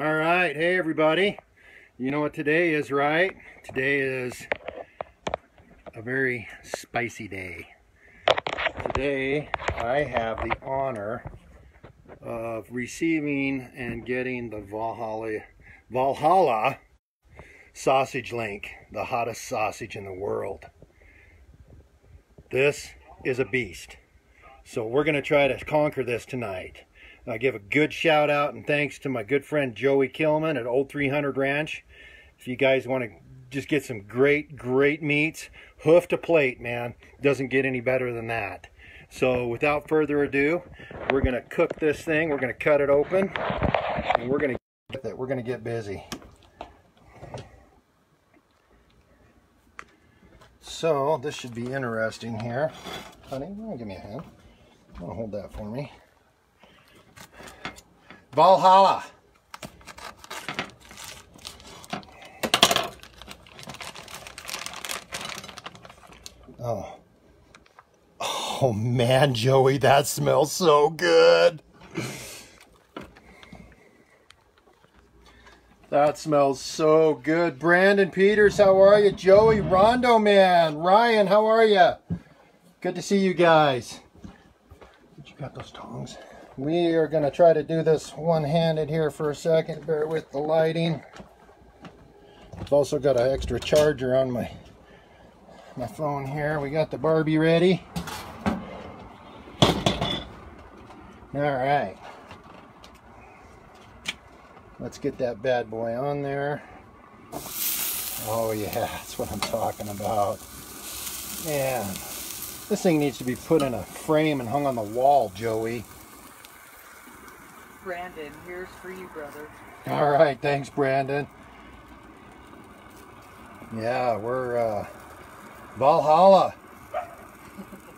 All right, hey everybody. You know what today is, right? Today is a very spicy day. Today I have the honor of receiving and getting the Valhalla, Valhalla sausage link, the hottest sausage in the world. This is a beast. So we're going to try to conquer this tonight. I give a good shout out and thanks to my good friend Joey Kilman at Old 300 Ranch. If you guys want to just get some great, great meats, hoof to plate, man, doesn't get any better than that. So without further ado, we're going to cook this thing. We're going to cut it open and we're going to get we're going to get busy. So this should be interesting here. Honey, give me a hand. I'm gonna hold that for me. Valhalla. Oh. Oh man, Joey, that smells so good. That smells so good. Brandon Peters, how are you? Joey Rondo, man. Ryan, how are you? Good to see you guys. Did You got those tongs? We are going to try to do this one-handed here for a second. Bear with the lighting. I've also got an extra charger on my my phone here. We got the Barbie ready. All right. Let's get that bad boy on there. Oh yeah, that's what I'm talking about. Man, this thing needs to be put in a frame and hung on the wall, Joey. Brandon, here's for you, brother. All right, thanks, Brandon. Yeah, we're uh, Valhalla.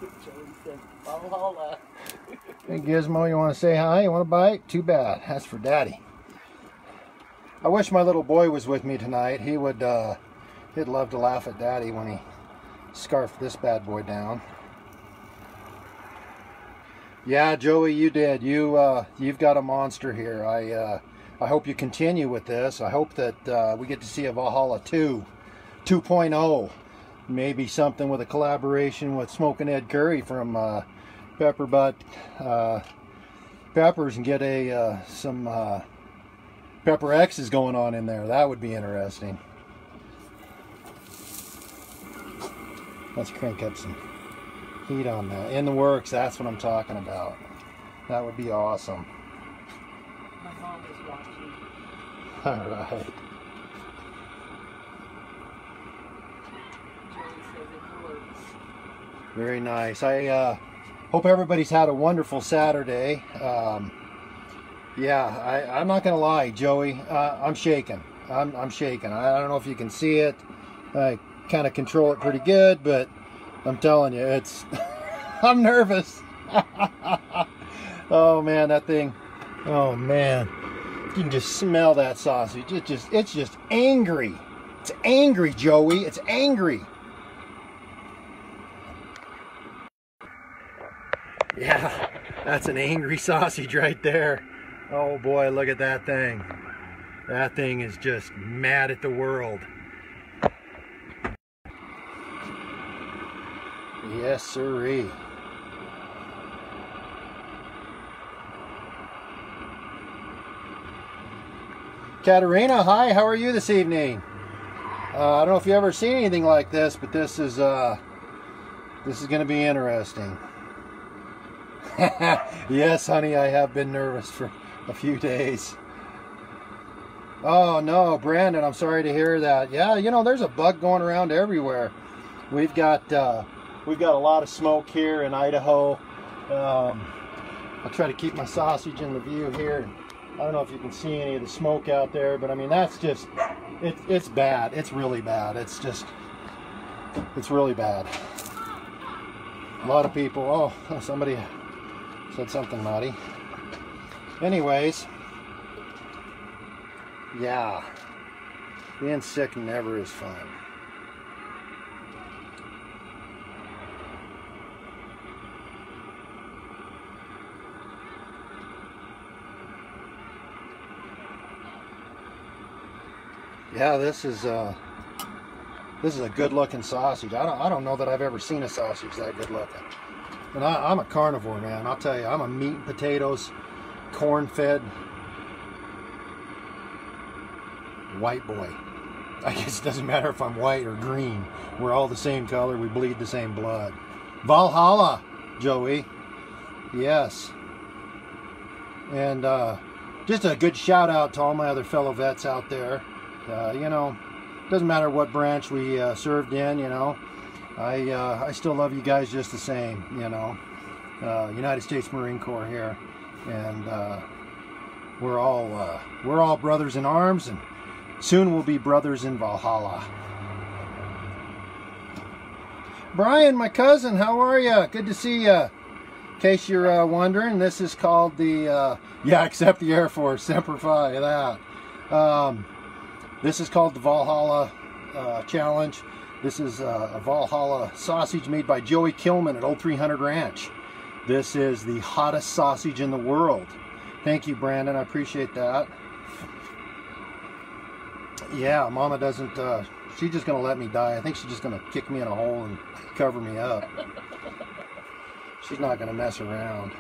Joey said Valhalla. hey, Gizmo, you want to say hi? You want a bite? Too bad. That's for Daddy. I wish my little boy was with me tonight. He would, uh, he'd love to laugh at Daddy when he scarfed this bad boy down. Yeah, Joey, you did. You uh, you've got a monster here. I uh, I hope you continue with this. I hope that uh, we get to see a Valhalla 2, 2.0, maybe something with a collaboration with Smoking Ed Curry from uh, Pepper Butt uh, Peppers and get a uh, some uh, Pepper X's going on in there. That would be interesting. Let's crank up some heat on that. In the works, that's what I'm talking about. That would be awesome. My mom is watching. Alright. Very nice. I uh, hope everybody's had a wonderful Saturday. Um, yeah, I, am not going to lie, Joey. Uh, I'm shaking. I'm, I'm shaking. I don't know if you can see it. I kind of control it pretty good, but I'm telling you, it's, I'm nervous. oh man, that thing, oh man. You can just smell that sausage. It just, it's just angry. It's angry, Joey. It's angry. Yeah, that's an angry sausage right there. Oh boy, look at that thing. That thing is just mad at the world. Yes, sirree. Katerina, hi, how are you this evening? Uh, I don't know if you've ever seen anything like this, but this is uh, this is going to be interesting. yes, honey, I have been nervous for a few days. Oh no, Brandon, I'm sorry to hear that. Yeah, you know, there's a bug going around everywhere. We've got uh, We've got a lot of smoke here in Idaho. Um, I'll try to keep my sausage in the view here. I don't know if you can see any of the smoke out there, but I mean, that's just, it, it's bad. It's really bad. It's just, it's really bad. A lot of people, oh, somebody said something naughty. Anyways, yeah, being sick never is fun. Yeah, this is uh, this is a good looking sausage. I don't I don't know that I've ever seen a sausage that good looking. And I, I'm a carnivore man. I'll tell you, I'm a meat and potatoes, corn fed white boy. I guess it doesn't matter if I'm white or green. We're all the same color. We bleed the same blood. Valhalla, Joey. Yes. And uh, just a good shout out to all my other fellow vets out there. Uh, you know, doesn't matter what branch we uh, served in. You know, I uh, I still love you guys just the same. You know, uh, United States Marine Corps here, and uh, we're all uh, we're all brothers in arms, and soon we'll be brothers in Valhalla. Brian, my cousin, how are you? Good to see you. In case you're uh, wondering, this is called the, uh, yeah, except the Air Force, Semper Fi, that. Um, this is called the Valhalla uh, Challenge. This is uh, a Valhalla sausage made by Joey Kilman at Old 300 Ranch. This is the hottest sausage in the world. Thank you, Brandon. I appreciate that. Yeah, Mama doesn't, uh, she's just going to let me die. I think she's just going to kick me in a hole and cover me up. She's not going to mess around.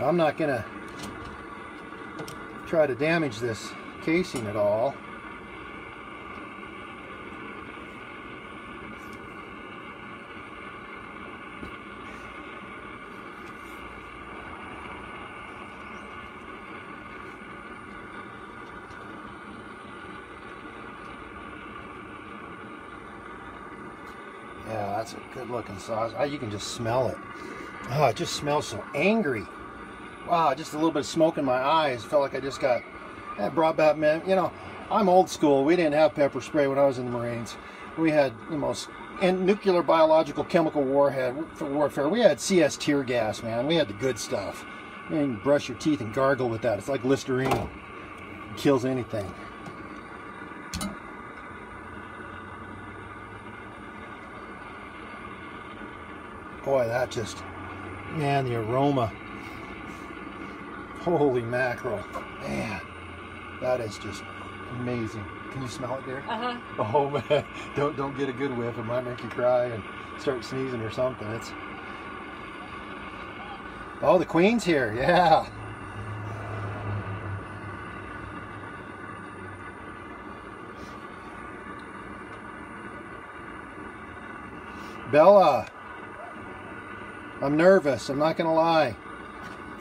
I'm not going to try to damage this casing at all. Yeah, that's a good looking sauce. Oh, you can just smell it. Oh, it just smells so angry. Wow, just a little bit of smoke in my eyes. Felt like I just got that brought back man. You know, I'm old school. We didn't have pepper spray when I was in the Marines. We had the most and nuclear, biological, chemical warhead for warfare. We had CS tear gas, man. We had the good stuff. You, can brush your teeth and gargle with that. It's like Listerine. It kills anything. Boy, that just, man, the aroma. Holy mackerel. Man, that is just amazing. Can you smell it there? Uh huh. Oh man, don't don't get a good whiff. It might make you cry and start sneezing or something. It's Oh, the queen's here. Yeah. Bella, I'm nervous. I'm not gonna lie.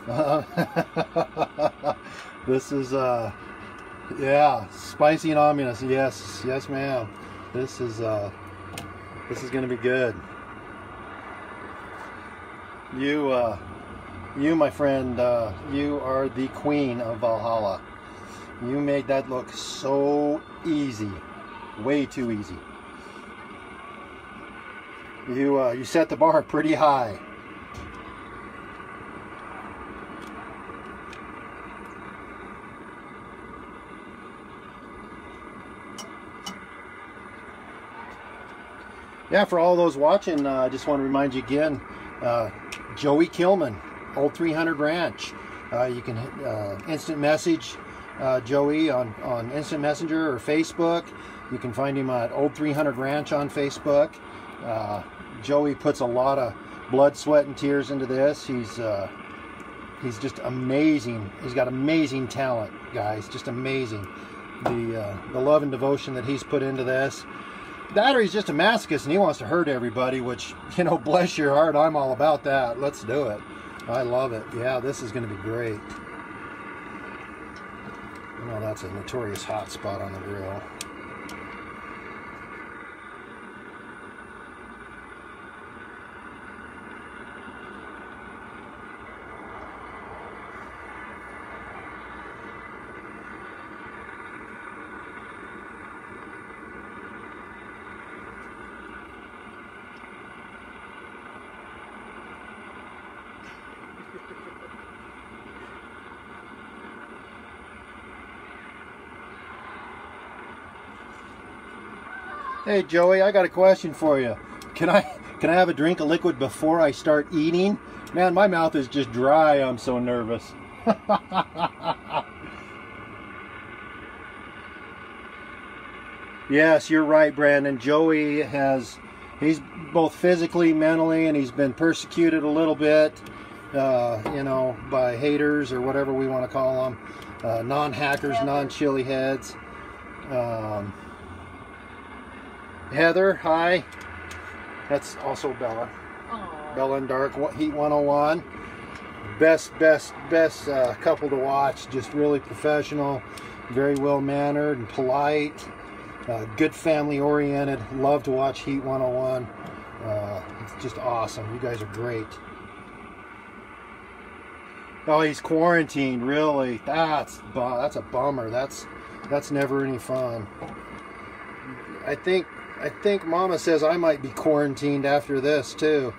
this is uh yeah, spicy and ominous. Yes, yes, ma'am. This is uh, this is gonna be good. You, uh, you, my friend, uh, you are the queen of Valhalla. You made that look so easy, way too easy. You, uh, you set the bar pretty high. Yeah, for all those watching, uh, I just want to remind you again, uh, Joey Kilman, Old 300 Ranch. Uh, you can uh, instant message uh, Joey on, on Instant Messenger or Facebook. You can find him at Old 300 Ranch on Facebook. Joey puts a lot of blood, sweat, and tears into this. He's he's just amazing. He's got amazing talent, guys. Just amazing. The the love and devotion that he's put into this he's just a masochist and he wants to hurt everybody, which, you know, bless your heart, I'm all about that. Let's do it. I love it. Yeah, this is going to be great. You know, that's a notorious hot spot on the grill. Hey Joey, I got a question for you. Can I can I have a drink of liquid before I start eating? Man, my mouth is just dry. I'm so nervous. yes, you're right, Brandon. Joey has he's both physically, mentally, and he's been persecuted a little bit. Uh, you know, by haters or whatever we want to call them, uh, non-hackers, non-chili heads. Um, Heather, hi. That's also Bella. Aw. Bella and Dark Heat 101. Best, best, best uh, couple to watch. Just really professional, very well mannered and polite. Uh, good family oriented. Love to watch Heat 101. Uh, it's just awesome. You guys are great. Oh, he's quarantined. Really? That's that's a bummer. That's that's never any fun. I think I think Mama says I might be quarantined after this too.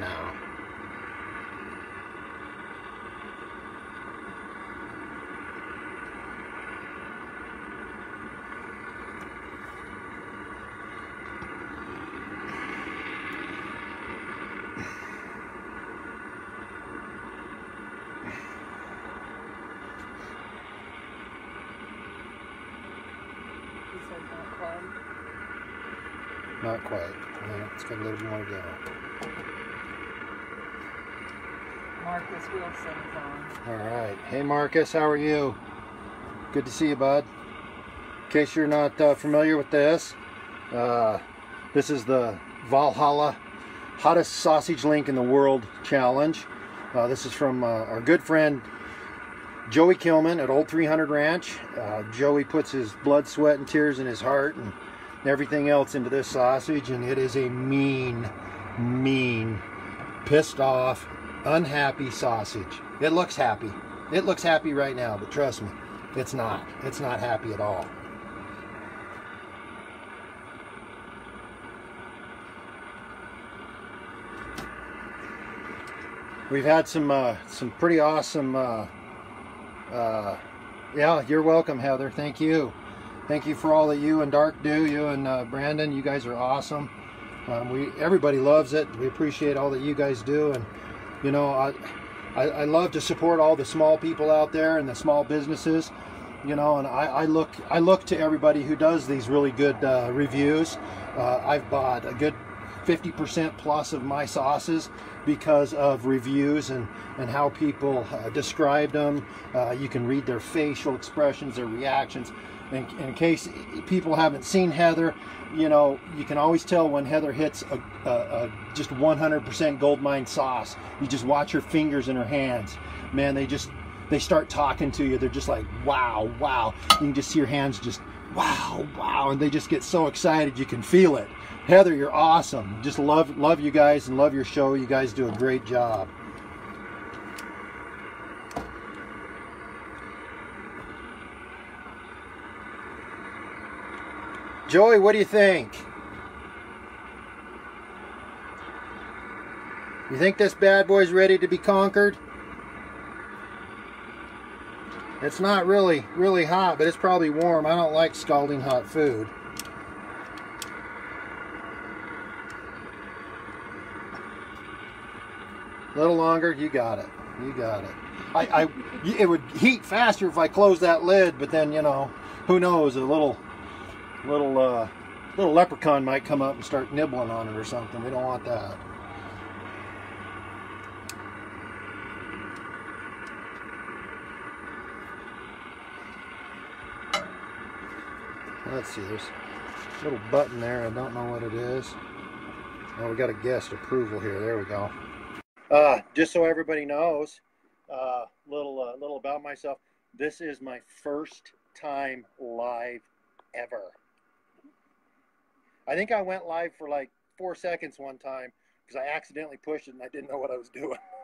No. He said not quite. Not quite. No, it's got a little more to go. Marcus Wilson is on. All right. Hey, Marcus, how are you? Good to see you, bud. In case you're not uh, familiar with this, uh, this is the Valhalla Hottest Sausage Link in the World Challenge. Uh, this is from uh, our good friend Joey Kilman at Old 300 Ranch. Uh, Joey puts his blood, sweat, and tears in his heart and everything else into this sausage, and it is a mean, mean, pissed off, unhappy sausage. It looks happy. It looks happy right now, but trust me, it's not. It's not happy at all. We've had some uh, some pretty awesome. Uh, uh, yeah, you're welcome, Heather. Thank you. Thank you for all that you and Dark do. You and uh, Brandon, you guys are awesome. Um, we everybody loves it. We appreciate all that you guys do, and you know, I, I I love to support all the small people out there and the small businesses. You know, and I, I look I look to everybody who does these really good uh, reviews. Uh, I've bought a good 50% plus of my sauces because of reviews and, and how people uh, describe them. Uh, you can read their facial expressions, their reactions. In, in case people haven't seen Heather, you know, you can always tell when Heather hits a, a, a just 100% gold mine sauce. You just watch her fingers and her hands. Man, they just, they start talking to you. They're just like, wow, wow. You can just see your hands just, wow, wow. And they just get so excited. You can feel it. Heather, you're awesome. Just love love you guys and love your show. You guys do a great job. Joey, what do you think? You think this bad boy's ready to be conquered? It's not really, really hot, but it's probably warm. I don't like scalding hot food. A little longer, you got it. You got it. I, I, it would heat faster if I closed that lid, but then you know, who knows? A little, little, uh, little leprechaun might come up and start nibbling on it or something. We don't want that. Let's see. There's a little button there. I don't know what it is. Oh, we got a guest approval here. There we go. Uh, just so everybody knows, uh, little uh, little about myself. This is my first time live ever. I think I went live for like four seconds one time because I accidentally pushed it and I didn't know what I was doing.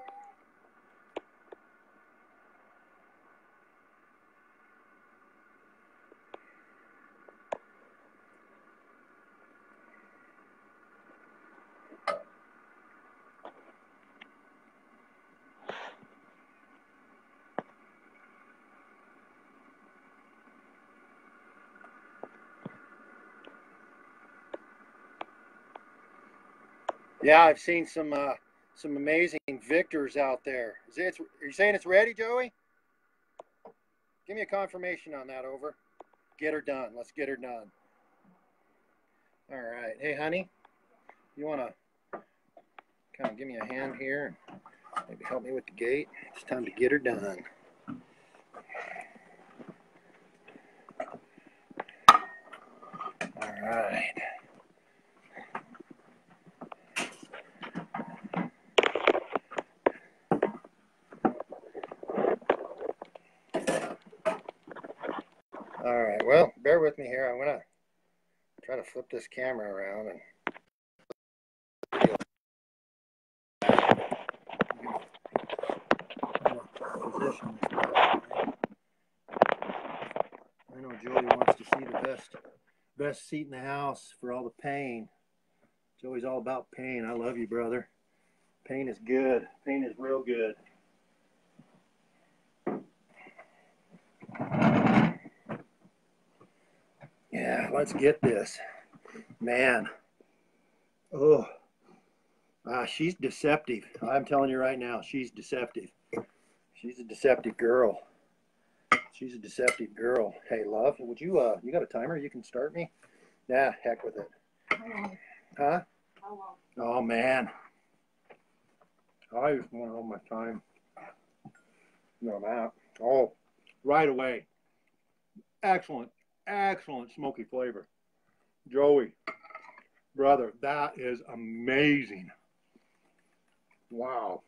Yeah, I've seen some uh, some amazing victors out there. Is it, are you saying it's ready, Joey? Give me a confirmation on that, over. Get her done. Let's get her done. All right. Hey, honey, you want to kind of give me a hand here and maybe help me with the gate? It's time to get her done. All right. All right, well, bear with me here. I'm going to try to flip this camera around and. I know Joey wants to see the best best seat in the house for all the pain. Joey's all about pain. I love you, brother. Pain is good. Pain is real good. Yeah, let's get this. Man. Oh. Ah, she's deceptive. I'm telling you right now, she's deceptive. She's a deceptive girl. She's a deceptive girl. Hey, love, would you, uh, you got a timer? You can start me? Yeah, heck with it. Huh? Oh, man. I just want all my time. No, I'm out. Oh, right away. Excellent, excellent smoky flavor. Joey, brother, that is amazing. Wow.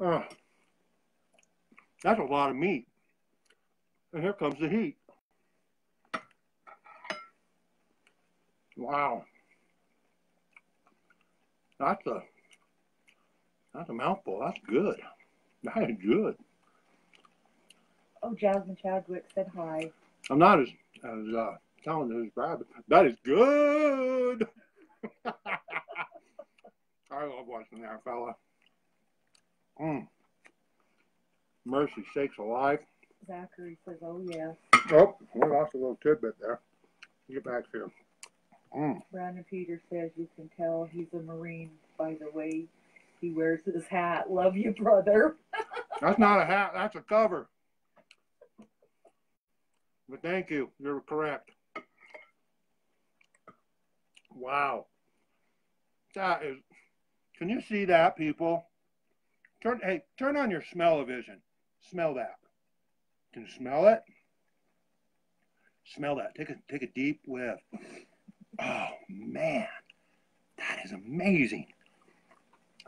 Oh, that's a lot of meat. And here comes the heat. Wow. That's a that's a mouthful. That's good. That is good. Oh, Jasmine Chadwick said hi. I'm not as as uh, talented as Brad, but that is good. I love watching that fella. Mm. Mercy sakes alive. Zachary says, oh, yeah. Oh, we lost a little tidbit there. Get back here. Mm. Brandon Peter says, you can tell he's a Marine by the way he wears his hat. Love you, brother. That's not a hat, that's a cover. But thank you, you're correct. Wow. That is, can you see that, people? Turn, hey, turn on your smell-o-vision. Smell that. Can you smell it? Smell that. Take a take a deep whiff. Oh man, that is amazing.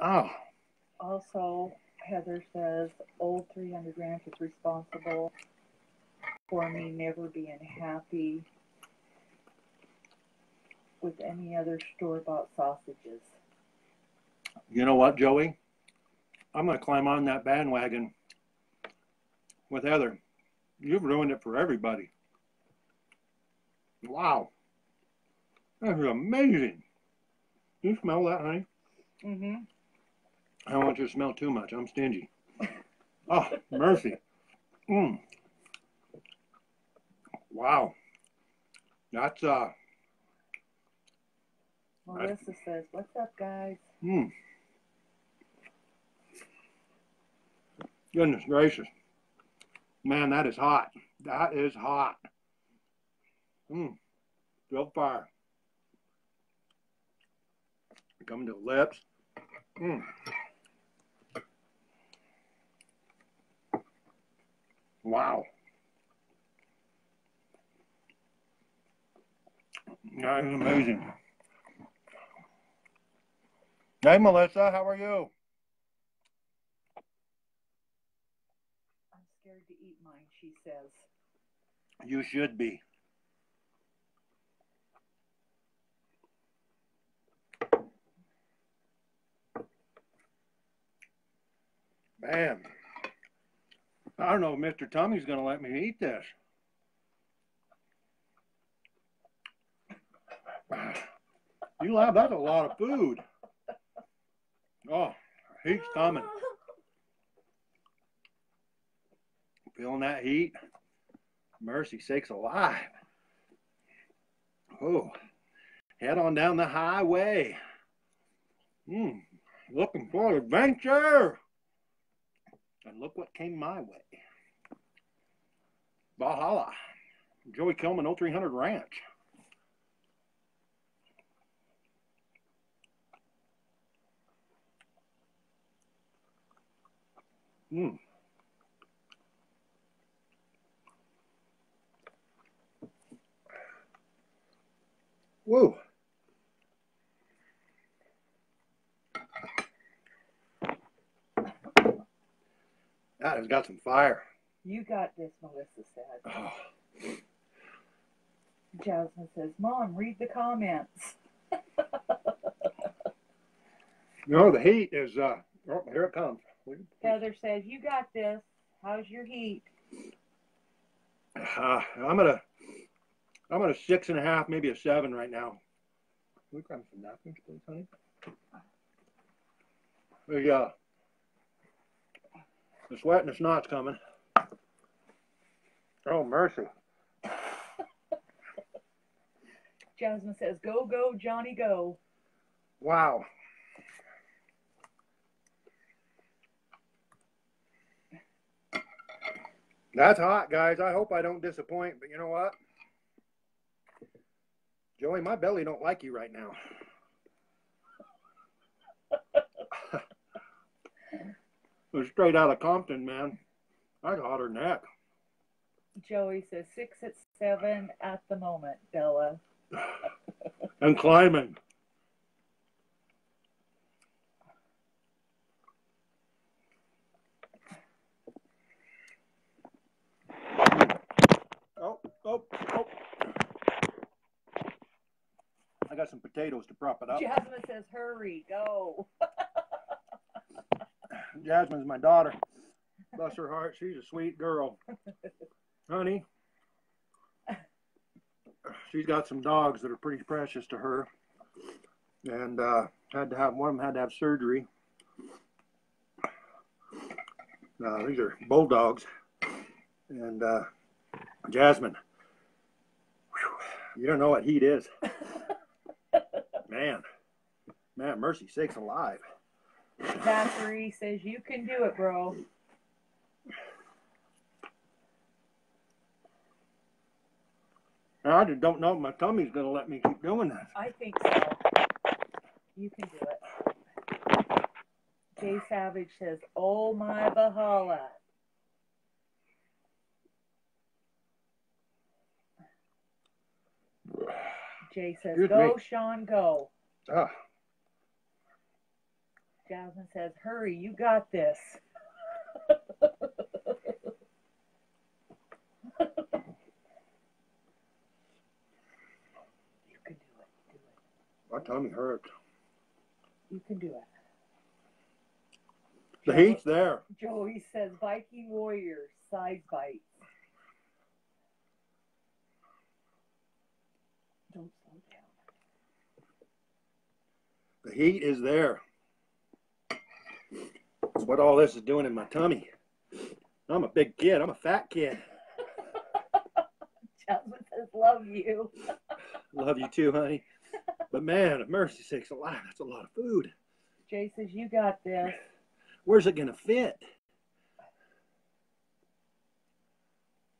Oh. Also, Heather says, Old 300 Ranch is responsible for me never being happy with any other store bought sausages. You know what, Joey? I'm going to climb on that bandwagon with Heather. You've ruined it for everybody. Wow. That is amazing. You smell that, honey? Mm-hmm. I don't want you to smell too much. I'm stingy. Oh, mercy. Mm. Wow. That's uh Melissa says, What's up, guys? mm. Goodness gracious. Man, that is hot. That is hot. Mm. Real fire. Coming to the lips. Mm. Wow. That is amazing. Hey, Melissa, how are you? I'm scared to eat mine, she says. You should be. Man, I don't know if Mr. Tummy's going to let me eat this. You laugh, that's a lot of food. Oh, heat's coming. Feeling that heat? Mercy sakes alive. Oh, head on down the highway. Hmm. Looking for adventure. And look what came my way. Valhalla. Joey Kilman 0300 Ranch. Hmm. Whoa. That has got some fire. You got this, Melissa said. Oh. Jasmine says, Mom, read the comments. You know, the heat is, uh, oh, here it comes. Heather says, You got this. How's your heat? Uh, I'm at a, I'm at a six and a half, maybe a seven right now. Can we grab some napkins, please, honey? The, uh, the sweat and the snot's coming. Oh, mercy. Jasmine says, Go, go, Johnny, go. Wow. That's hot, guys. I hope I don't disappoint, but you know what? Joey, my belly don't like you right now. it was straight out of Compton, man. I got her neck. Joey says, Six at seven at the moment, Bella. And climbing. Oh, oh, oh. I got some potatoes to prop it up. Jasmine says, Hurry, go. Jasmine's my daughter. Bless her heart, she's a sweet girl. Honey, she's got some dogs that are pretty precious to her. And uh, had to have one of them had to have surgery. Uh, these are bulldogs. And uh, Jasmine, whew, you don't know what heat is. Man, mercy sakes alive. Zachary says, You can do it, bro. I just don't know if my tummy's gonna let me keep doing this. I think so. You can do it. Jay Savage says, Oh my Bahala. Jay says, Excuse Go, me. Sean, go. Ah, Jasmine says, Hurry, you got this. you can do it. Do it. my tummy hurts. You can do it. The heat's there. Joey says, Viking Warriors, side bites. Don't slow down. The heat is there. What all this is doing in my tummy. I'm a big kid. I'm a fat kid. Jasmine says, Love you. Love you too, honey. But man, at mercy sakes alive, that's a lot of food. Jay says, You got this. Where's it gonna fit?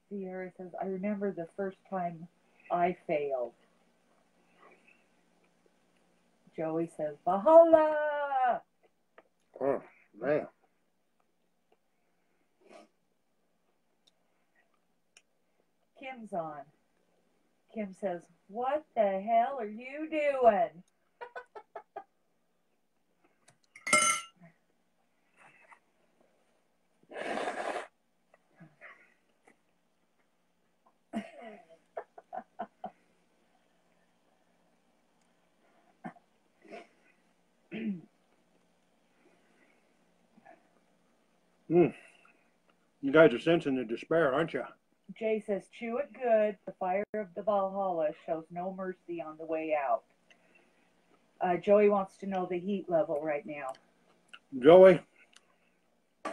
Sierra says, I remember the first time I failed. Joey says, Bahala! Oh man. Kim's on. Kim says, What the hell are you doing? Mm. You guys are sensing the despair, aren't you? Jay says, Chew it good. The fire of the Valhalla shows no mercy on the way out. Uh, Joey wants to know the heat level right now. Joey,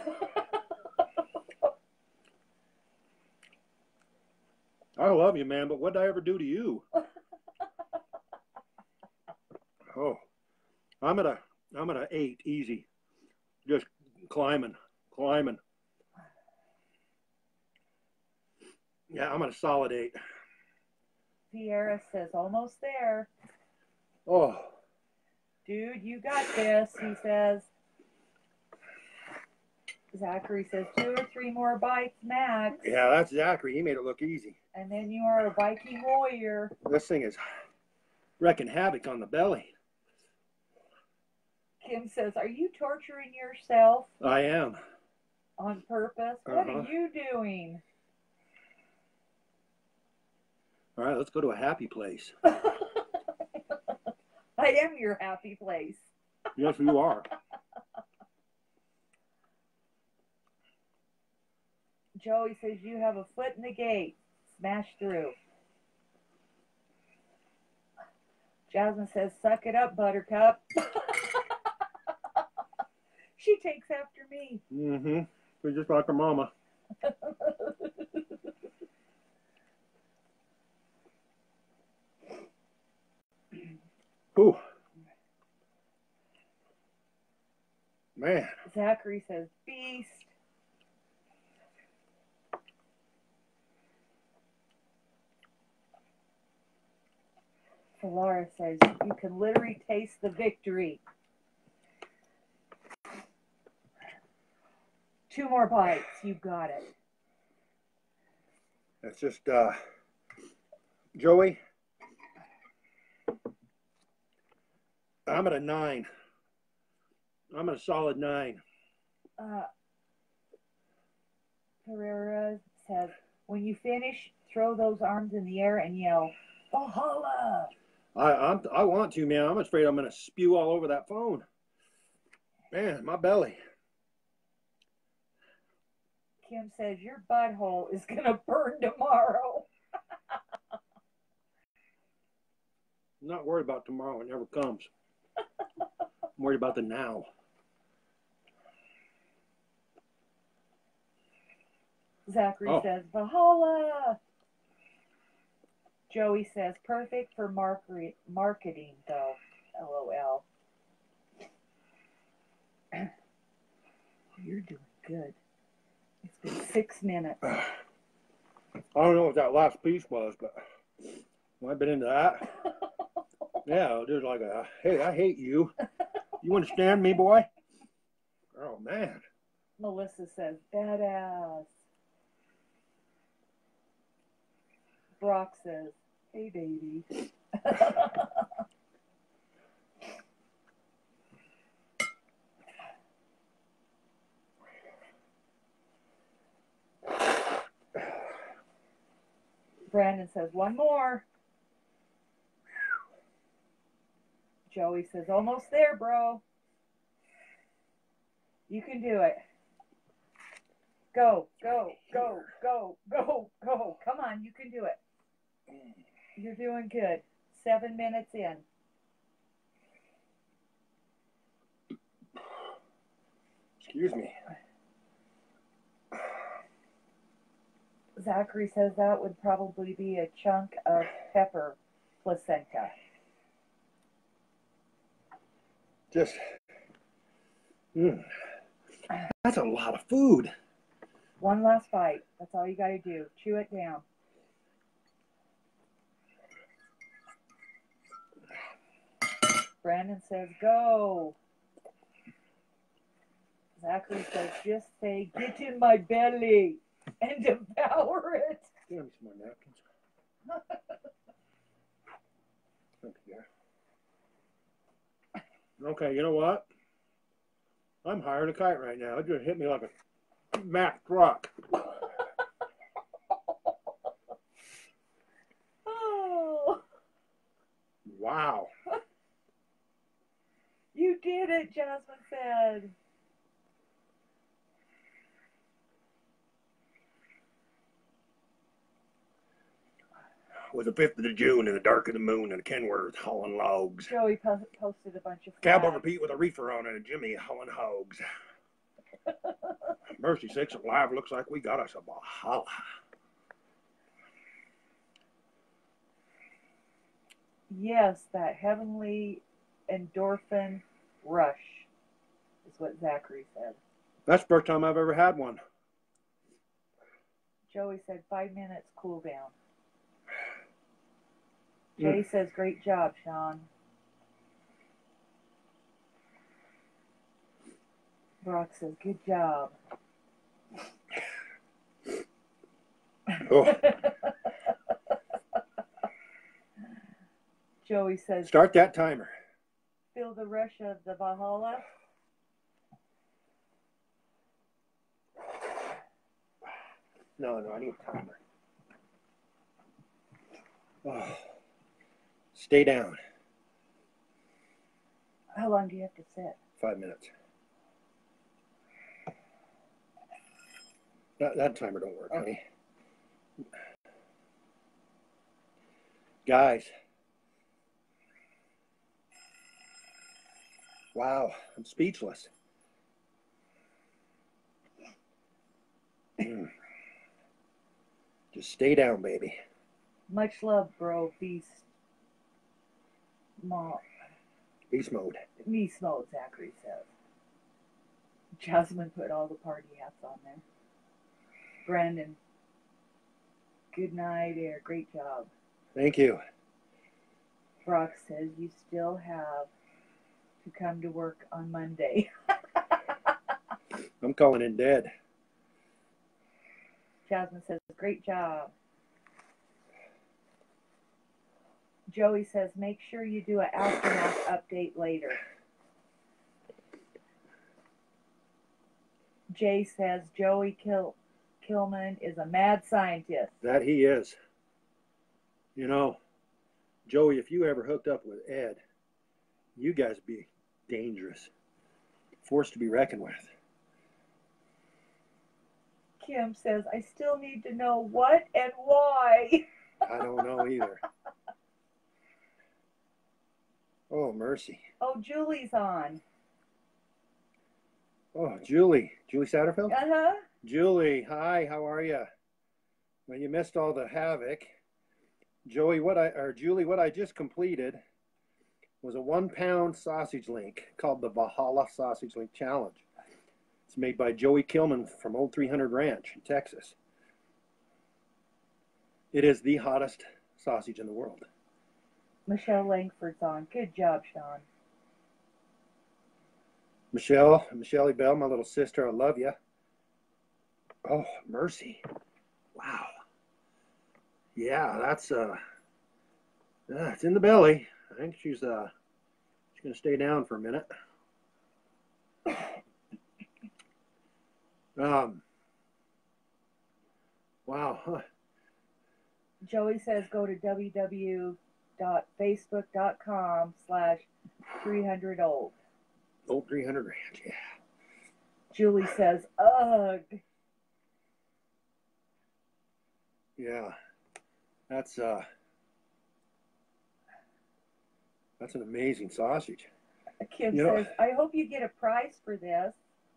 I love you, man, but what did I ever do to you? Oh, I'm at a I'm at a eight, easy. Just climbing, climbing. Yeah, I'm at a solid eight. Says, almost there. Oh, Dude, you got this, he says. Zachary says, two or three more bites max. yeah, that's Zachary. He made it look easy. And then you are a Viking warrior. This thing is wrecking havoc on the belly. Kim says, Are you torturing yourself I am. On purpose? What Uh-huh. are you doing? All right, let's go to a happy place. I am your happy place. Yes, you are. Joey says, You have a foot in the gate. Smash through. Jasmine says, Suck it up, Buttercup. she takes after me. Mm-hmm. We're just like our mama. Ooh. Man, Zachary says, Beast. Laura says, You can literally taste the victory. Two more bites. You got it. that's just uh Joey. I'm at a nine. I'm at a solid nine. Uh, Pereira says, When you finish, throw those arms in the air and yell, Valhalla! I I'm, I want to, man. I'm afraid I'm gonna spew all over that phone. Man, my belly. Kim says, Your butthole is going to burn tomorrow. I'm not worried about tomorrow. It never comes. I'm worried about the now. Zachary Oh. says, Valhalla! Joey says, Perfect for market- marketing, though. LOL. You're doing good. It's been six minutes. I don't know what that last piece was, but I've been into that. Yeah, just like a hey, I hate you. You understand me, boy? Oh man. Melissa says, badass. Brock says, hey, baby. Brandon says, one more. Joey says, almost there, bro. You can do it. Go, go, go, go, go, go. Come on, you can do it. You're doing good. Seven minutes in. Excuse me. Zachary says that would probably be a chunk of pepper placenta. Just mm. That's a lot of food. One last bite. That's all you got to do. Chew it down. Brandon says, go. Zachary says, just say, get in my belly and devour it. Give me some more napkins. Okay, you know what? I'm higher than a kite right now. It just hit me like a Mack truck. Oh, Wow. you did it, Jasmine said. Was the 5th of the June in the dark of the moon and Kenworth hauling logs. Joey po- posted a bunch of Cowboy flags. Pete with a reefer on it and Jimmy hauling hogs. Mercy sakes alive, looks like we got us a Valhalla. Yes, that heavenly endorphin rush, is what Zachary said. That's the first time I've ever had one. Joey said five minutes cool down. Mm. Jay says great job, Shaun. Brock says good job. Oh, Joey says start that timer. feel the rush of the Valhalla. No, no, I need a timer. Oh. Stay down. How long do you have to sit? Five minutes. That, that timer don't work, honey. Guys. Wow, I'm speechless. Mm. Just stay down, baby. Much love, bro. Beast. Mom. Beast mode. Beast mode, Zachary says. Jasmine put all the party hats on there. Brandon. Good night, Air. Great job. Thank you. Brock says you still have to come to work on Monday. I'm calling in dead. Jasmine says, great job. Joey says, make sure you do an aftermath update later. Jay says, Joey Kil- Kilman is a mad scientist. That he is. You know, Joey, if you ever hooked up with Ed, you guys be dangerous. forced to be reckoned with. Kim says, I still need to know what and why. I don't know either. Oh, mercy. Oh, Julie's on. Oh, Julie. Julie Satterfield? Uh huh. Julie, hi, how are you? Well, you missed all the havoc. Joey, what I or Julie, what I just completed was a one pound sausage link called the Valhalla Sausage Link Challenge. It's made by Joey Kilman from Old 300 Ranch in Texas. It is the hottest sausage in the world. Michelle Langford's on. Good job, Shaun. Michelle, Michelle Bell, my little sister, I love you. Oh, mercy. Wow. Yeah, that's uh yeah, it's in the belly. I think she's uh she's gonna stay down for a minute. Um Wow, huh. Joey says go to www.facebook.com slash 300 old. Old 300 ranch, yeah. Julie says, ugh. Yeah. That's uh that's an amazing sausage. Kim You know- says, I hope you get a prize for this.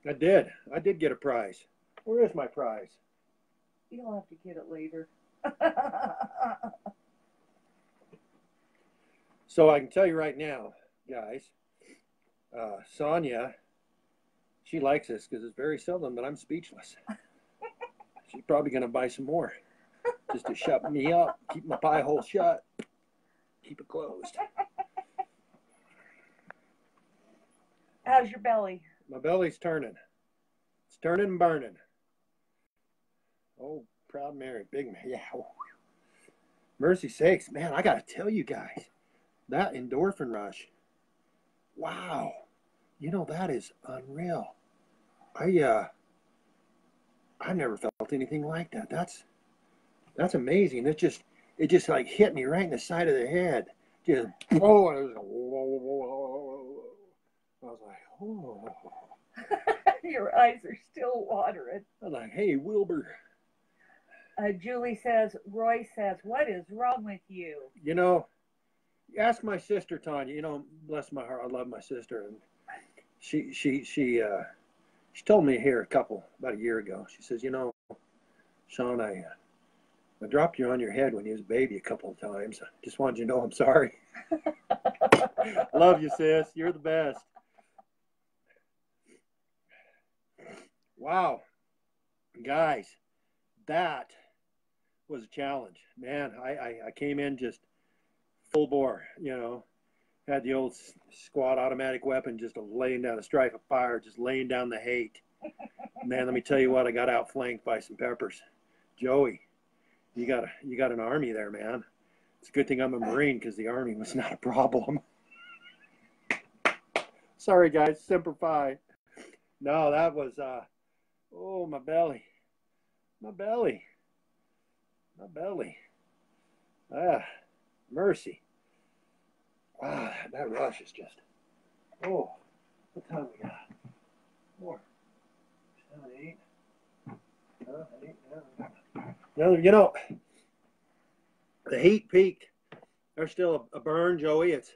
I did. I did get a prize. Where is my prize? You'll have to get it later. So I can tell you right now, guys, uh, Sonia, she likes this because it's very seldom that I'm speechless. She's probably going to buy some more just to shut me up, keep my pie hole shut, keep it closed. How's your belly? My belly's turning. It's turning and burning. Oh, proud Mary, big man. Yeah. Mercy sakes, man, I got to tell you guys, that endorphin rush, wow. You know, that is unreal. I, uh, I never felt anything like that. That's, that's amazing. It just, it just like hit me right in the side of the head. Just, oh, and it was like, whoa, whoa, whoa, whoa. I was like, oh. your eyes are still watering. I'm like, hey, Wilbur, Uh, Julie says, Roy says, what is wrong with you? you know, ask my sister Tanya. You know, bless my heart, I love my sister, and she she she uh, she told me here a couple about a year ago. She says, you know, Shaun, I uh, I dropped you on your head when you was a baby a couple of times. I just wanted you to know I'm sorry. love you, sis. You're the best. Wow, guys, that was a challenge, man. I I, I came in just full bore, you know, had the old squad automatic weapon, just laying down a strife of fire, just laying down the hate. Man, let me tell you what, I got outflanked by some peppers. Joey, you got a, you got an army there, man. It's a good thing I'm a Marine because the army was not a problem. Sorry, guys, Semper Fi. No, that was, uh, oh, my belly, my belly, my belly. Ah, mercy. Ah, that rush is just, oh, what time we got? Four, seven, eight. Uh, eight, nine. You know, the heat peaked. There's still a, a burn, Joey. It's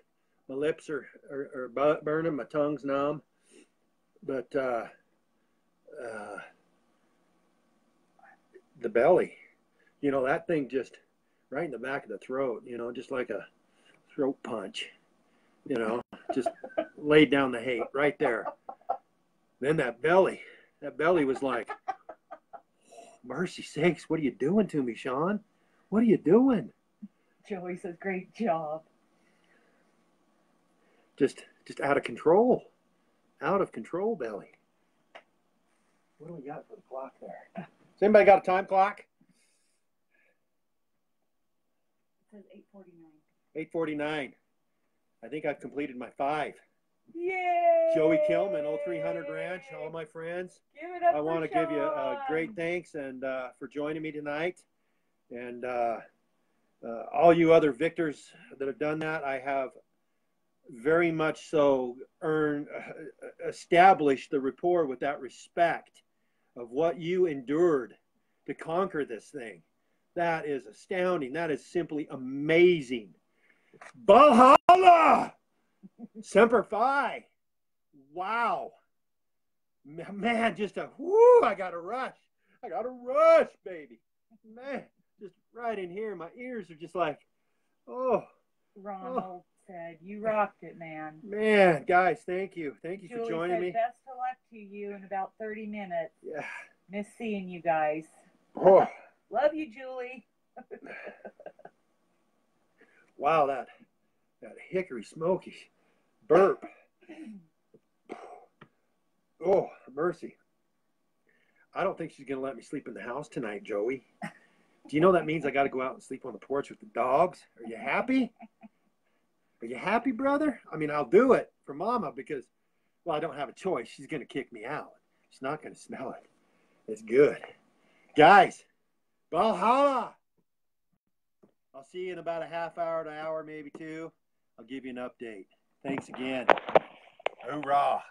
my lips are, are, are burning, my tongue's numb. But uh, uh, the belly, you know, that thing just right in the back of the throat, you know, just like a throat punch, you know, just laid down the hate right there. Then that belly, that belly was like, mercy sakes, what are you doing to me, Shaun? What are you doing? Joey says, great job. Just, just out of control. Out of control, belly. What do we got for the clock there? Has anybody got a time clock? It says 849. 849. I think I've completed my five. Yay! Joey Kilman, 0300 Ranch, all my friends. Give it up I want to give you a great thanks and uh, for joining me tonight. And uh, uh, all you other victors that have done that, I have very much so earned, uh, established the rapport with that respect of what you endured to conquer this thing. That is astounding. That is simply amazing. Valhalla! Semper Fi. Wow. Man, just a whoo, I got a rush. I got a rush, baby. Man, just right in here. My ears are just like, oh. Ronald said, you rocked it, man. Man, guys, thank you. Thank you Julie for joining said, me. best of luck to you in about 30 minutes. Yeah. Miss seeing you guys. Oh, Love you, Julie. wow, that that hickory smoky burp. Oh, mercy. I don't think she's going to let me sleep in the house tonight, Joey. Do you know that means I got to go out and sleep on the porch with the dogs? Are you happy? Are you happy, brother? I mean, I'll do it for mama because, well, I don't have a choice. She's going to kick me out. She's not going to smell it. It's good. Guys, Valhalla! I'll see you in about a half hour an hour, maybe two. I'll give you an update. Thanks again. Hoorah.